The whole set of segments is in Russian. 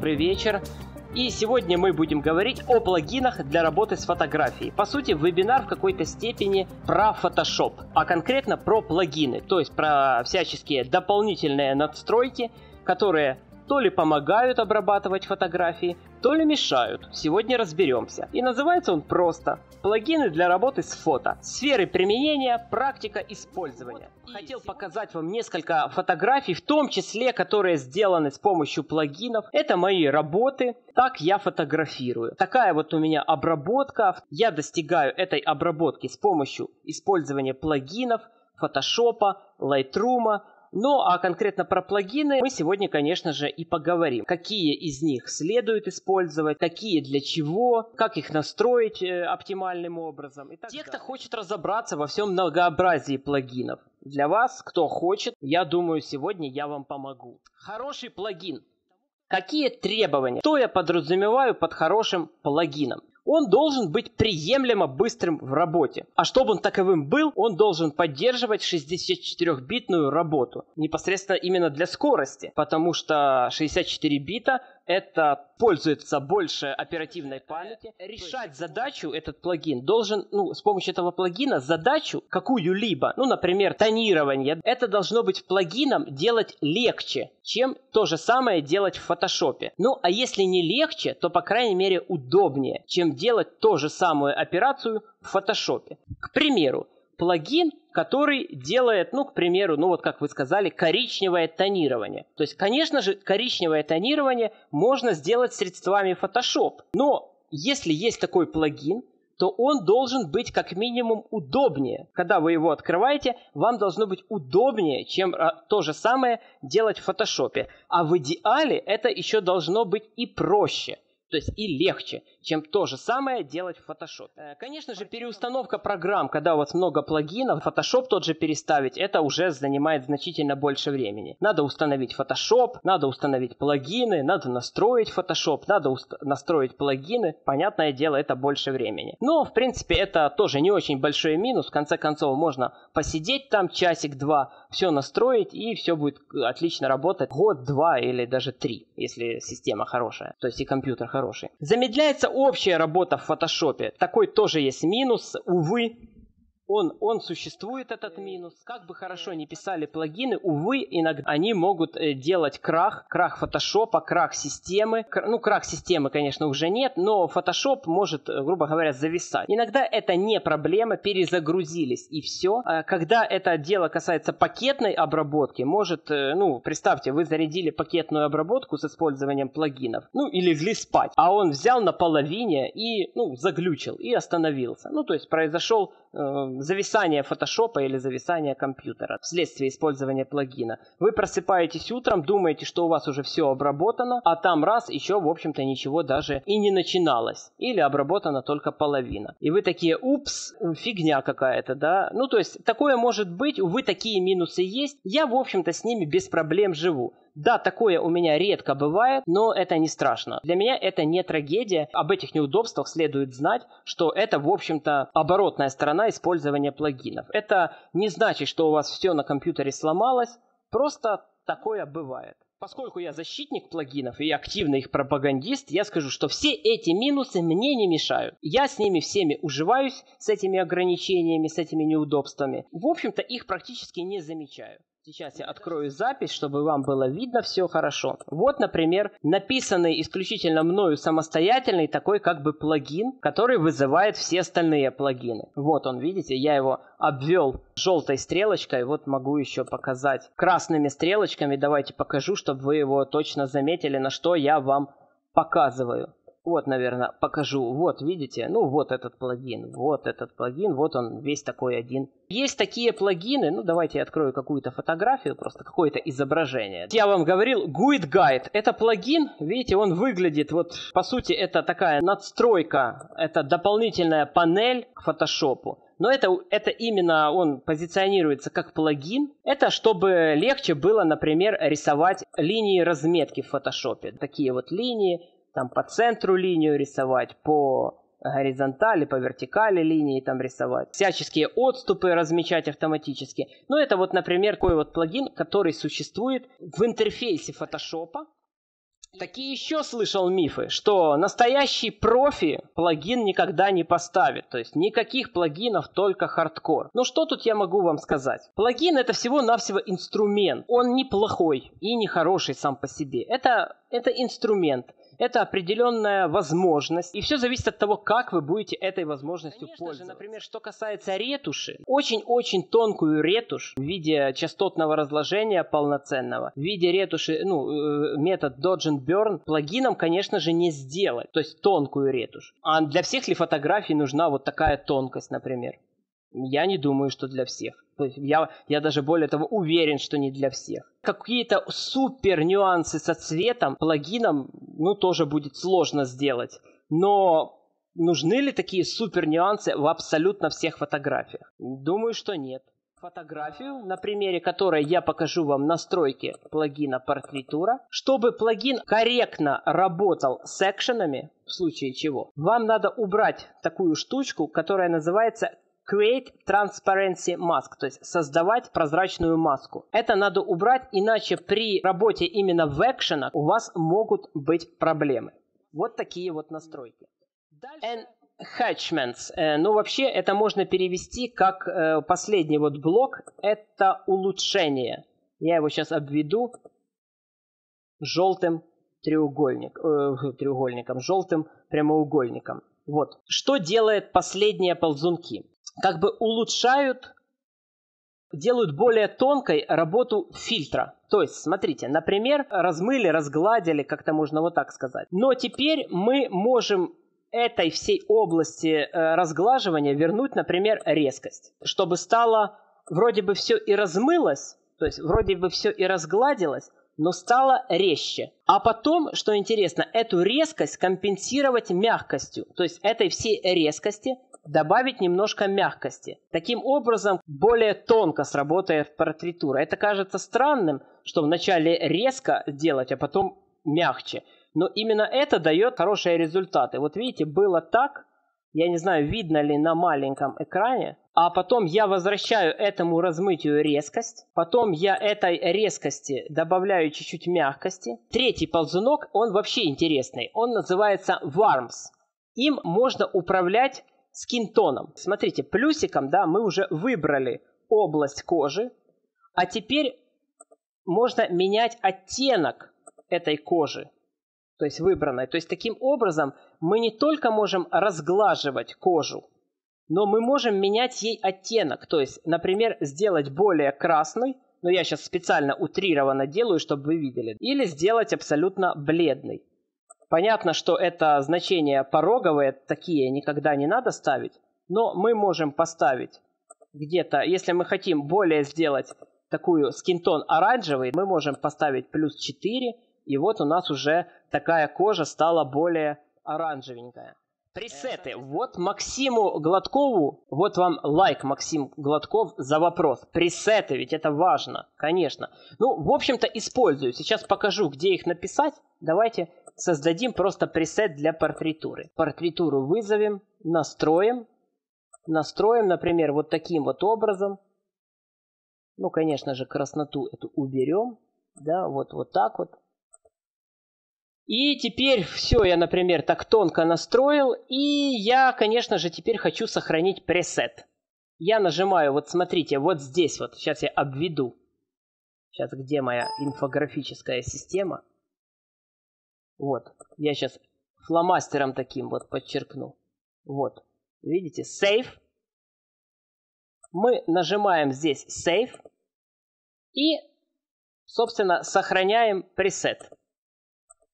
Добрый вечер. И сегодня мы будем говорить о плагинах для работы с фотографией. По сути, вебинар в какой-то степени про Photoshop, а конкретно про плагины, то есть про всяческие дополнительные надстройки, которые то ли помогают обрабатывать фотографии, то ли мешают. Сегодня разберемся. И называется он просто «Плагины для работы с фото. Сферы применения, практика использования». Хотел показать вам несколько фотографий, в том числе, которые сделаны с помощью плагинов. Это мои работы. Так я фотографирую. Такая вот у меня обработка. Я достигаю этой обработки с помощью использования плагинов, фотошопа, лайтрума, ну а конкретно про плагины мы сегодня, конечно же, и поговорим. Какие из них следует использовать, какие для чего, как их настроить э, оптимальным образом. Итак, Те, кто хочет разобраться во всем многообразии плагинов. Для вас, кто хочет, я думаю, сегодня я вам помогу. Хороший плагин. Какие требования? Что я подразумеваю под хорошим плагином? Он должен быть приемлемо быстрым в работе. А чтобы он таковым был, он должен поддерживать 64-битную работу. Непосредственно именно для скорости, потому что 64 бита это пользуется больше оперативной памяти. Решать задачу этот плагин должен, ну, с помощью этого плагина задачу какую-либо, ну, например, тонирование, это должно быть плагином делать легче, чем то же самое делать в фотошопе. Ну, а если не легче, то, по крайней мере, удобнее, чем делать ту же самую операцию в фотошопе. К примеру, плагин, который делает, ну, к примеру, ну вот как вы сказали, коричневое тонирование. То есть, конечно же, коричневое тонирование можно сделать средствами Photoshop. Но если есть такой плагин, то он должен быть как минимум удобнее. Когда вы его открываете, вам должно быть удобнее, чем а, то же самое делать в фотошопе. А в идеале это еще должно быть и проще. То есть и легче, чем то же самое делать в Photoshop. Э, конечно же, переустановка программ, когда у вас много плагинов, Photoshop тот же переставить, это уже занимает значительно больше времени. Надо установить Photoshop, надо установить плагины, надо настроить Photoshop, надо настроить плагины. Понятное дело, это больше времени. Но, в принципе, это тоже не очень большой минус. В конце концов, можно посидеть там часик-два, все настроить, и все будет отлично работать год, два или даже три, если система хорошая, то есть и компьютер хороший. Замедляется общая работа в фотошопе. Такой тоже есть минус, увы он, он существует, этот минус. Как бы хорошо не писали плагины, увы, иногда они могут э, делать крах, крах фотошопа, крах системы. Ну, крах системы, конечно, уже нет, но фотошоп может, э, грубо говоря, зависать. Иногда это не проблема, перезагрузились и все. А когда это дело касается пакетной обработки, может, э, ну, представьте, вы зарядили пакетную обработку с использованием плагинов, ну, и легли спать, а он взял на половине и, ну, заглючил и остановился. Ну, то есть произошел зависание фотошопа или зависание компьютера вследствие использования плагина. Вы просыпаетесь утром, думаете, что у вас уже все обработано, а там раз еще, в общем-то, ничего даже и не начиналось. Или обработана только половина. И вы такие, упс, фигня какая-то, да? Ну, то есть, такое может быть, увы, такие минусы есть. Я, в общем-то, с ними без проблем живу. Да, такое у меня редко бывает, но это не страшно. Для меня это не трагедия. Об этих неудобствах следует знать, что это, в общем-то, оборотная сторона использования плагинов. Это не значит, что у вас все на компьютере сломалось, просто такое бывает. Поскольку я защитник плагинов и активный их пропагандист, я скажу, что все эти минусы мне не мешают. Я с ними всеми уживаюсь, с этими ограничениями, с этими неудобствами. В общем-то, их практически не замечаю. Сейчас я открою запись, чтобы вам было видно все хорошо. Вот, например, написанный исключительно мною самостоятельный такой как бы плагин, который вызывает все остальные плагины. Вот он, видите, я его обвел желтой стрелочкой. Вот могу еще показать красными стрелочками. Давайте покажу, чтобы вы его точно заметили, на что я вам показываю. Вот, наверное, покажу. Вот, видите? Ну, вот этот плагин. Вот этот плагин. Вот он весь такой один. Есть такие плагины. Ну, давайте я открою какую-то фотографию, просто какое-то изображение. Я вам говорил, GUID Guide. Это плагин. Видите, он выглядит, вот, по сути, это такая надстройка. Это дополнительная панель к фотошопу. Но это, это именно он позиционируется как плагин. Это чтобы легче было, например, рисовать линии разметки в фотошопе. Такие вот линии там по центру линию рисовать, по горизонтали, по вертикали линии там рисовать, всяческие отступы размечать автоматически. Ну, это вот, например, такой вот плагин, который существует в интерфейсе Photoshop. Такие еще слышал мифы, что настоящий профи плагин никогда не поставит. То есть никаких плагинов, только хардкор. Ну что тут я могу вам сказать? Плагин это всего-навсего инструмент. Он неплохой и не хороший сам по себе. Это, это инструмент это определенная возможность, и все зависит от того, как вы будете этой возможностью Конечно пользоваться. Же, например, что касается ретуши, очень-очень тонкую ретушь в виде частотного разложения полноценного, в виде ретуши, ну, э, метод Dodge and Burn плагином, конечно же, не сделать, то есть тонкую ретушь. А для всех ли фотографий нужна вот такая тонкость, например? Я не думаю, что для всех. Я, я даже более того уверен, что не для всех. Какие-то супер нюансы со цветом, плагином, ну, тоже будет сложно сделать. Но нужны ли такие супер нюансы в абсолютно всех фотографиях? Думаю, что нет. Фотографию, на примере которой я покажу вам настройки плагина Портритура. Чтобы плагин корректно работал с экшенами, в случае чего, вам надо убрать такую штучку, которая называется Create Transparency Mask, то есть создавать прозрачную маску. Это надо убрать, иначе при работе именно в экшенах у вас могут быть проблемы. Вот такие вот настройки. Enhancements. Э, ну, вообще, это можно перевести как э, последний вот блок. Это улучшение. Я его сейчас обведу желтым треугольник, э, треугольником, желтым прямоугольником. Вот. Что делает последние ползунки? Как бы улучшают, делают более тонкой работу фильтра. То есть, смотрите, например, размыли, разгладили, как-то можно вот так сказать. Но теперь мы можем этой всей области э, разглаживания вернуть, например, резкость, чтобы стало вроде бы все и размылось, то есть вроде бы все и разгладилось, но стало резче. А потом, что интересно, эту резкость компенсировать мягкостью. То есть этой всей резкости добавить немножко мягкости. Таким образом, более тонко сработает портритура. Это кажется странным, что вначале резко делать, а потом мягче. Но именно это дает хорошие результаты. Вот видите, было так, я не знаю, видно ли на маленьком экране, а потом я возвращаю этому размытию резкость, потом я этой резкости добавляю чуть-чуть мягкости. Третий ползунок, он вообще интересный, он называется Warms. Им можно управлять скинтоном. Смотрите, плюсиком, да, мы уже выбрали область кожи, а теперь можно менять оттенок этой кожи, то есть выбранной. То есть таким образом мы не только можем разглаживать кожу, но мы можем менять ей оттенок. То есть, например, сделать более красный, но я сейчас специально утрированно делаю, чтобы вы видели, или сделать абсолютно бледный. Понятно, что это значения пороговые, такие никогда не надо ставить, но мы можем поставить где-то, если мы хотим более сделать такую скинтон оранжевый, мы можем поставить плюс 4, и вот у нас уже такая кожа стала более оранжевенькая. Пресеты. Вот Максиму Гладкову, вот вам лайк, Максим Гладков, за вопрос. Пресеты, ведь это важно, конечно. Ну, в общем-то, использую. Сейчас покажу, где их написать. Давайте создадим просто пресет для портритуры. Портритуру вызовем, настроим. Настроим, например, вот таким вот образом. Ну, конечно же, красноту эту уберем. Да, вот, вот так вот. И теперь все я, например, так тонко настроил. И я, конечно же, теперь хочу сохранить пресет. Я нажимаю, вот смотрите, вот здесь вот. Сейчас я обведу. Сейчас где моя инфографическая система? Вот. Я сейчас фломастером таким вот подчеркну. Вот. Видите? Save. Мы нажимаем здесь Save. И, собственно, сохраняем пресет.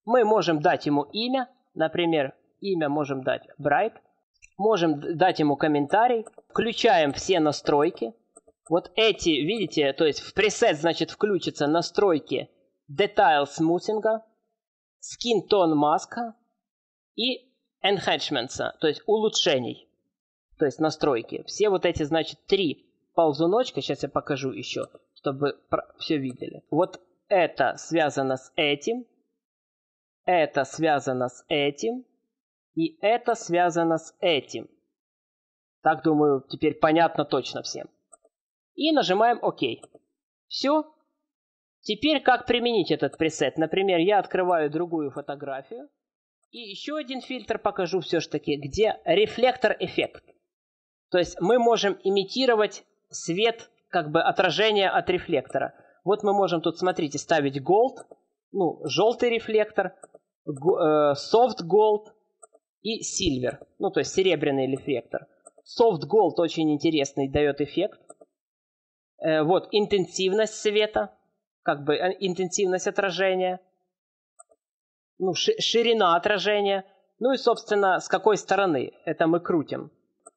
Мы можем дать ему имя. Например, имя можем дать Bright. Можем дать ему комментарий. Включаем все настройки. Вот эти, видите, то есть в пресет, значит, включатся настройки Detail Smoothing skin tone маска и enhancements, то есть улучшений, то есть настройки. Все вот эти, значит, три ползуночка, сейчас я покажу еще, чтобы все видели. Вот это связано с этим, это связано с этим, и это связано с этим. Так, думаю, теперь понятно точно всем. И нажимаем ОК. Все. Теперь как применить этот пресет? Например, я открываю другую фотографию. И еще один фильтр покажу все-таки, где рефлектор-эффект. То есть мы можем имитировать свет, как бы отражение от рефлектора. Вот мы можем тут, смотрите, ставить gold, ну, желтый рефлектор, soft gold и silver, ну, то есть серебряный рефлектор. Soft gold очень интересный, дает эффект. Э, вот интенсивность света, как бы э, интенсивность отражения, ну, ширина отражения, ну и, собственно, с какой стороны это мы крутим.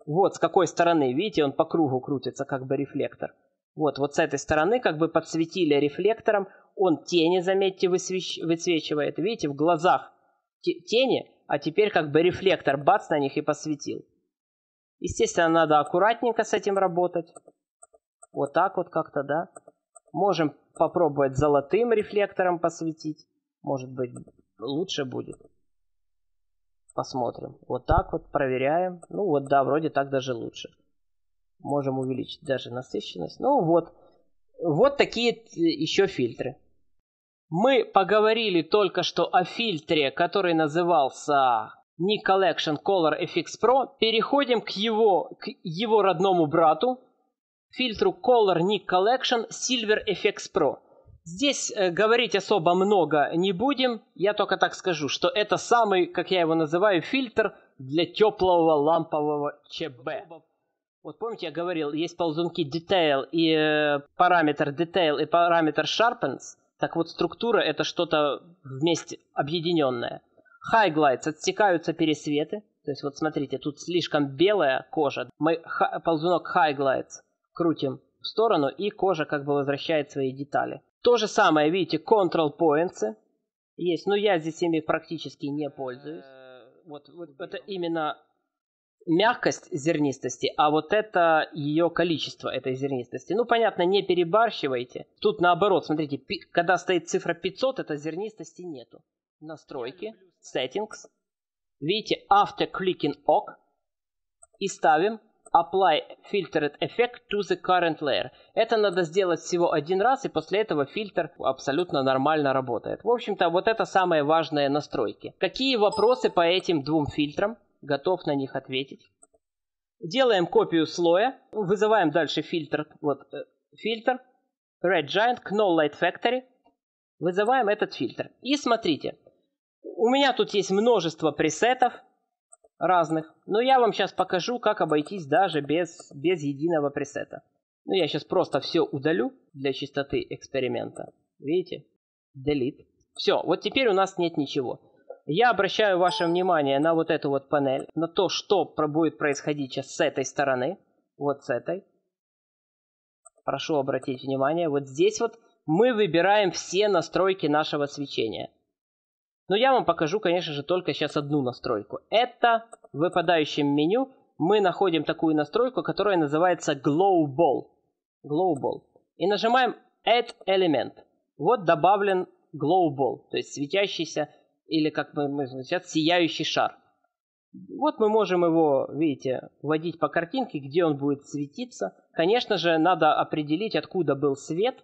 Вот с какой стороны, видите, он по кругу крутится, как бы рефлектор. Вот, вот с этой стороны как бы подсветили рефлектором, он тени, заметьте, высвеч... высвечивает. Видите, в глазах тени, а теперь как бы рефлектор бац на них и посветил. Естественно, надо аккуратненько с этим работать. Вот так вот как-то, да. Можем попробовать золотым рефлектором посветить. Может быть, лучше будет. Посмотрим. Вот так вот проверяем. Ну вот да, вроде так даже лучше. Можем увеличить даже насыщенность. Ну вот. Вот такие еще фильтры. Мы поговорили только что о фильтре, который назывался Nick Collection Color FX Pro. Переходим к его, к его родному брату, фильтру Color Nick Collection Silver FX Pro. Здесь э, говорить особо много не будем, я только так скажу, что это самый, как я его называю, фильтр для теплого лампового ЧБ. Вот помните, я говорил, есть ползунки Detail и э, параметр Detail и параметр Sharpens. Так вот, структура это что-то вместе объединенное. Highlights отсекаются пересветы. То есть вот смотрите, тут слишком белая кожа. Мы ползунок Highlights крутим в сторону, и кожа как бы возвращает свои детали. То же самое, видите, control points есть, но я здесь ими практически не пользуюсь. Вот, вот это именно мягкость зернистости, а вот это ее количество этой зернистости. Ну, понятно, не перебарщивайте. Тут наоборот, смотрите, когда стоит цифра 500, это зернистости нету. Настройки, settings. Видите, after clicking OK. И ставим Apply Filtered Effect to the current layer. Это надо сделать всего один раз, и после этого фильтр абсолютно нормально работает. В общем-то, вот это самые важные настройки. Какие вопросы по этим двум фильтрам? Готов на них ответить. Делаем копию слоя. Вызываем дальше фильтр. Вот э, фильтр. Red Giant Knoll Light Factory. Вызываем этот фильтр. И смотрите. У меня тут есть множество пресетов разных. Но я вам сейчас покажу, как обойтись даже без, без единого пресета. Ну, я сейчас просто все удалю для чистоты эксперимента. Видите? Delete. Все, вот теперь у нас нет ничего. Я обращаю ваше внимание на вот эту вот панель, на то, что будет происходить сейчас с этой стороны. Вот с этой. Прошу обратить внимание, вот здесь вот мы выбираем все настройки нашего свечения. Но я вам покажу, конечно же, только сейчас одну настройку. Это в выпадающем меню мы находим такую настройку, которая называется Global. Global. И нажимаем Add Element. Вот добавлен Global, то есть светящийся, или как мы, мы сейчас, сияющий шар. Вот мы можем его, видите, вводить по картинке, где он будет светиться. Конечно же, надо определить, откуда был свет,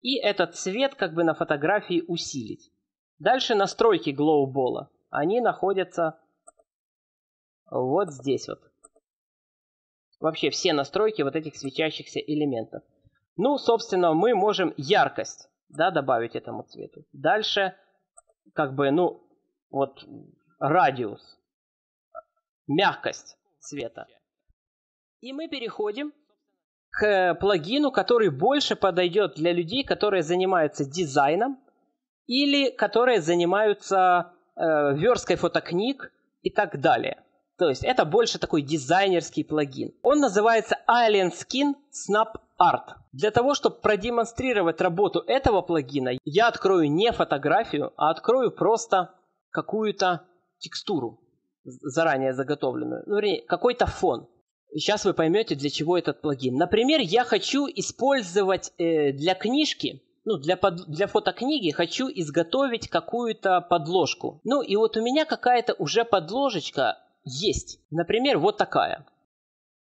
и этот свет как бы на фотографии усилить. Дальше настройки глоубола. Они находятся вот здесь вот. Вообще все настройки вот этих свечащихся элементов. Ну, собственно, мы можем яркость да, добавить этому цвету. Дальше, как бы, ну, вот радиус, мягкость цвета. И мы переходим к плагину, который больше подойдет для людей, которые занимаются дизайном или которые занимаются э, версткой фотокниг и так далее. То есть это больше такой дизайнерский плагин. Он называется Alien Skin Snap Art. Для того, чтобы продемонстрировать работу этого плагина, я открою не фотографию, а открою просто какую-то текстуру, заранее заготовленную. Ну, вернее, какой-то фон. Сейчас вы поймете, для чего этот плагин. Например, я хочу использовать э, для книжки ну, для, под, для фотокниги хочу изготовить какую-то подложку. Ну, и вот у меня какая-то уже подложечка есть. Например, вот такая.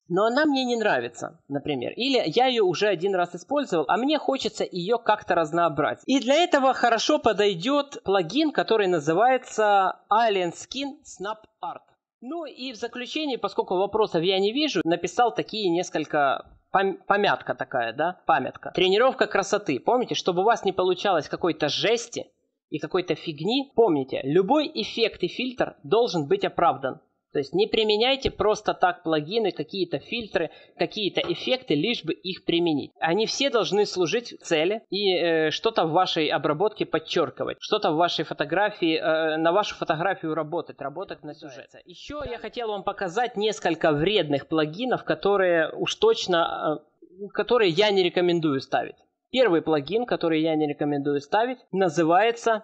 но она мне не нравится, например. Или я ее уже один раз использовал, а мне хочется ее как-то разнообразить. И для этого хорошо подойдет плагин, который называется Alien Skin Snap Art. Ну и в заключение, поскольку вопросов я не вижу, написал такие несколько помятка такая, да, памятка. Тренировка красоты. Помните, чтобы у вас не получалось какой-то жести и какой-то фигни, помните, любой эффект и фильтр должен быть оправдан. То есть не применяйте просто так плагины, какие-то фильтры, какие-то эффекты, лишь бы их применить. Они все должны служить цели и э, что-то в вашей обработке подчеркивать, что-то в вашей фотографии, э, на вашу фотографию работать, работать на сюжет. Еще я хотел вам показать несколько вредных плагинов, которые уж точно, э, которые я не рекомендую ставить. Первый плагин, который я не рекомендую ставить, называется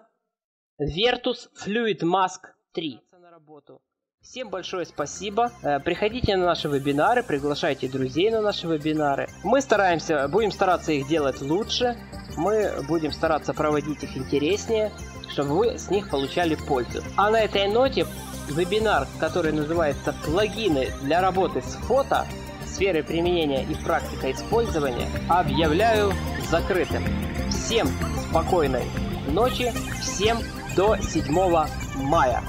Vertus Fluid Mask 3. На работу. Всем большое спасибо. Э, приходите на наши вебинары, приглашайте друзей на наши вебинары. Мы стараемся, будем стараться их делать лучше. Мы будем стараться проводить их интереснее, чтобы вы с них получали пользу. А на этой ноте вебинар, который называется «Плагины для работы с фото», сферы применения и практика использования, объявляю закрытым. Всем спокойной ночи, всем до 7 мая.